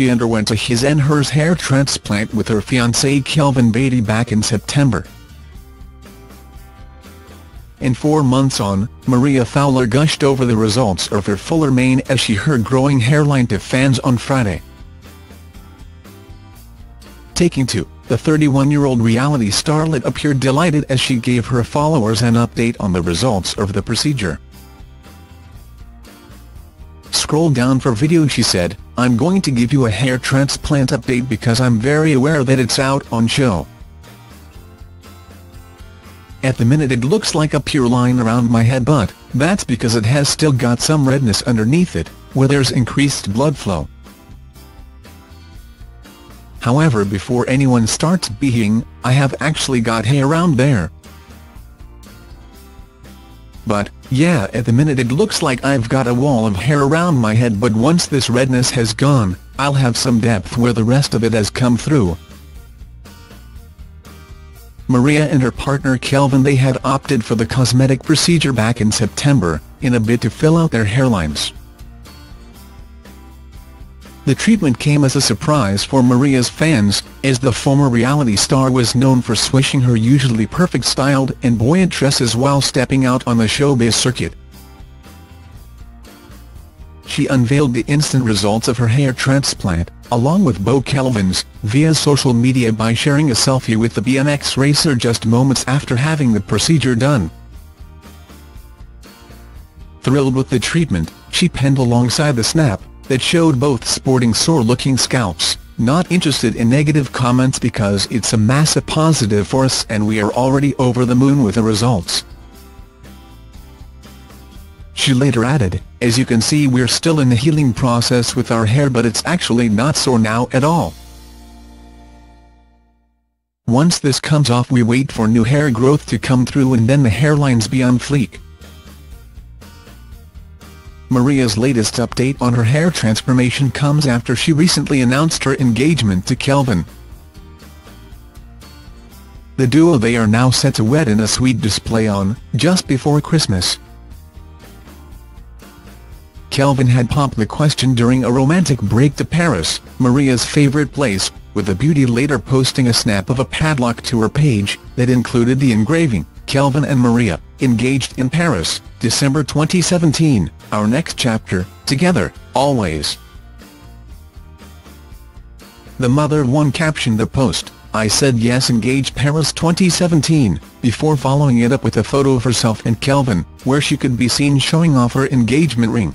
she underwent a his and hers hair transplant with her fiancé Kelvin Batey back in September. And four months on, Maria Fowler gushed over the results of her fuller mane as she her growing hairline to fans on Friday. Taking to, the 31-year-old reality starlet appeared delighted as she gave her followers an update on the results of the procedure. Scroll down for video she said, I'm going to give you a hair transplant update because I'm very aware that it's out on show. At the minute it looks like a pure line around my head but, that's because it has still got some redness underneath it, where there's increased blood flow. However before anyone starts being, I have actually got hair around there. But, yeah at the minute it looks like I've got a wall of hair around my head but once this redness has gone, I'll have some depth where the rest of it has come through, Maria and her partner Kelvin they had opted for the cosmetic procedure back in September, in a bid to fill out their hairlines. The treatment came as a surprise for Maria's fans, as the former reality star was known for swishing her usually perfect styled and buoyant dresses while stepping out on the showbiz circuit. She unveiled the instant results of her hair transplant, along with Beau Kelvin's, via social media by sharing a selfie with the BMX racer just moments after having the procedure done. Thrilled with the treatment, she penned alongside the snap, that showed both sporting sore-looking scalps, not interested in negative comments because it's a massive positive for us and we are already over the moon with the results. She later added, as you can see we're still in the healing process with our hair but it's actually not sore now at all. Once this comes off we wait for new hair growth to come through and then the hairlines be on fleek. Maria's latest update on her hair transformation comes after she recently announced her engagement to Kelvin. The duo they are now set to wed in a sweet display on, just before Christmas. Kelvin had popped the question during a romantic break to Paris, Maria's favourite place, with the beauty later posting a snap of a padlock to her page, that included the engraving, Kelvin and Maria, engaged in Paris, December 2017, our next chapter, together, always. The mother one captioned the post, I said yes engaged Paris 2017, before following it up with a photo of herself and Kelvin, where she could be seen showing off her engagement ring.